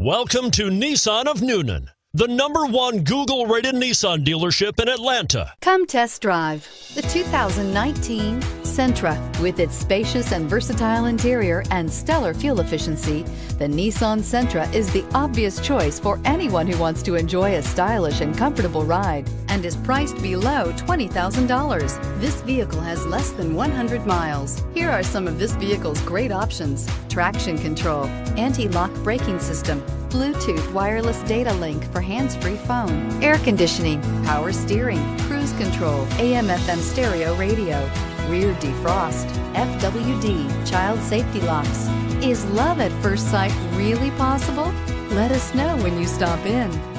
Welcome to Nissan of Newnan, the number one Google rated Nissan dealership in Atlanta. Come test drive the 2019 Sentra. With its spacious and versatile interior and stellar fuel efficiency, the Nissan Sentra is the obvious choice for anyone who wants to enjoy a stylish and comfortable ride and is priced below $20,000. This vehicle has less than 100 miles. Here are some of this vehicle's great options. Traction control, anti-lock braking system, Bluetooth wireless data link for hands-free phone, air conditioning, power steering, cruise control, AM FM stereo radio, rear defrost, FWD, child safety locks. Is love at first sight really possible? Let us know when you stop in.